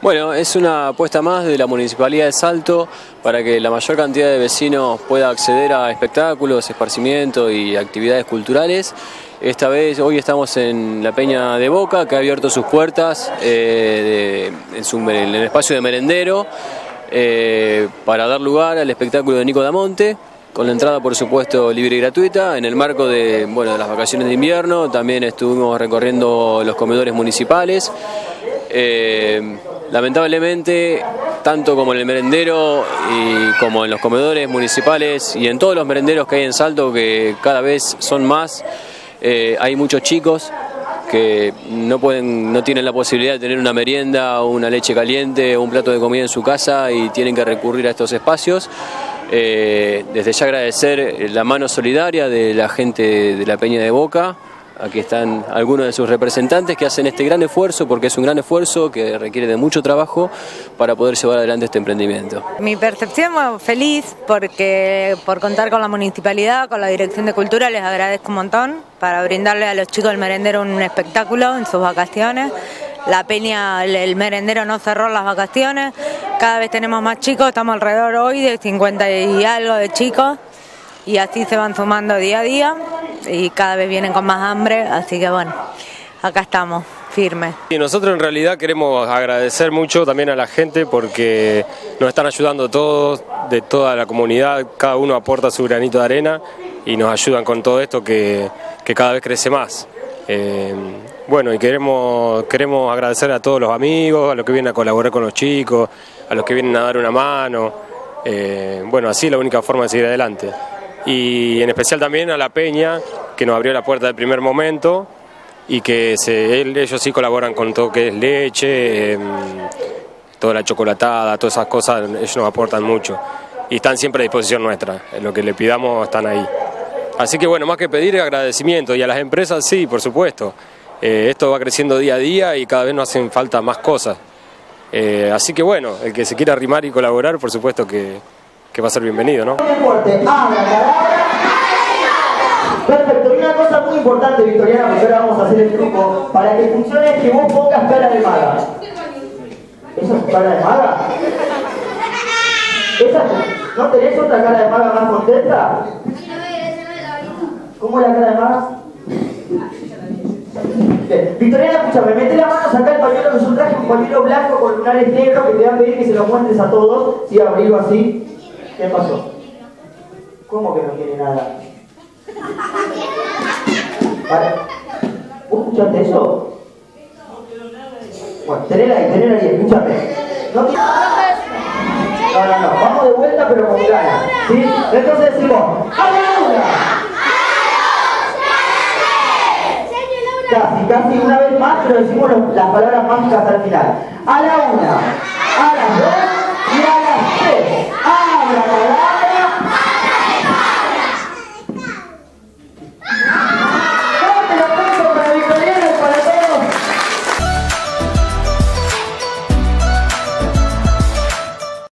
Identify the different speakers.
Speaker 1: Bueno, es una apuesta más de la Municipalidad de Salto para que la mayor cantidad de vecinos pueda acceder a espectáculos, esparcimiento y actividades culturales. Esta vez, hoy estamos en la Peña de Boca, que ha abierto sus puertas eh, en, el espacio de merendero eh, para dar lugar al espectáculo de Nico Damonte con la entrada por supuesto libre y gratuita. En el marco de, bueno, de las vacaciones de invierno también estuvimos recorriendo los comedores municipales. Eh, Lamentablemente, tanto como en el merendero y como en los comedores municipales y en todos los merenderos que hay en Salto, que cada vez son más, eh, hay muchos chicos que no pueden, no tienen la posibilidad de tener una merienda, una leche caliente un plato de comida en su casa y tienen que recurrir a estos espacios. Eh, desde ya agradecer la mano solidaria de la gente de la Peña de Boca, Aquí están algunos de sus representantes que hacen este gran esfuerzo, porque es un gran esfuerzo que requiere de mucho trabajo para poder llevar adelante este emprendimiento.
Speaker 2: Mi percepción es feliz porque por contar con la municipalidad, con la Dirección de Cultura, les agradezco un montón para brindarle a los chicos del merendero un espectáculo en sus vacaciones. La peña, el merendero no cerró las vacaciones, cada vez tenemos más chicos, estamos alrededor hoy de 50 y algo de chicos y así se van sumando día a día y cada vez vienen con más hambre, así que bueno, acá estamos firmes.
Speaker 3: Y nosotros en realidad queremos agradecer mucho también a la gente porque nos están ayudando todos, de toda la comunidad, cada uno aporta su granito de arena y nos ayudan con todo esto que, cada vez crece más. Eh, bueno, y queremos, queremos agradecer a todos los amigos, a los que vienen a colaborar con los chicos, a los que vienen a dar una mano. Eh, bueno, así es la única forma de seguir adelante y en especial también a la Peña, que nos abrió la puerta del primer momento y que ellos sí colaboran con todo que es leche, em, toda la chocolatada, todas esas cosas, ellos nos aportan mucho y están siempre a disposición nuestra, lo que le pidamos están ahí. Así que bueno, más que pedir agradecimiento y a las empresas sí, por supuesto. Eh, esto va creciendo día a día y cada vez nos hacen falta más cosas. Eh, así que bueno, el que se quiera arrimar y colaborar, por supuesto que, que va a ser bienvenido, ¿no?
Speaker 4: Perfecto, y una cosa muy importante, Victoriana, porque ahora vamos a hacer el truco, para que funcione es que vos pongas cara de maga. ¿Esa es cara de maga? ¿Esa, ¿No tenés otra cara de maga más contenta? ¿Cómo es la cara de maga? Victoriana, escúchame, mete la mano, saca el pañuelo que es un traje, un pañuelo blanco con lunares negros que te van a pedir que se lo muestres a todos. Sí, abrirlo así. ¿Qué pasó? ¿Cómo que no quiere nada? ¿Vale? ¿Vos escuchaste eso? Bueno, tenela ahí, tenela ahí, escúchame. No, no, no, vamos de vuelta pero con ganas. ¿Sí? Entonces decimos, ¡a la una! Casi, casi una vez más, pero decimos las palabras mágicas al final. A la una.